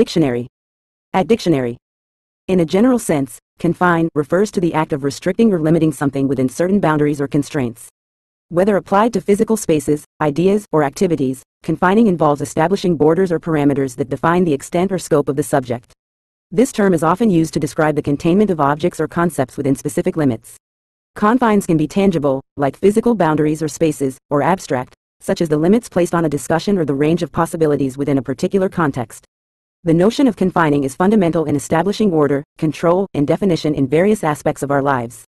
Dictionary. At dictionary. In a general sense, confine refers to the act of restricting or limiting something within certain boundaries or constraints. Whether applied to physical spaces, ideas, or activities, confining involves establishing borders or parameters that define the extent or scope of the subject. This term is often used to describe the containment of objects or concepts within specific limits. Confines can be tangible, like physical boundaries or spaces, or abstract, such as the limits placed on a discussion or the range of possibilities within a particular context. The notion of confining is fundamental in establishing order, control, and definition in various aspects of our lives.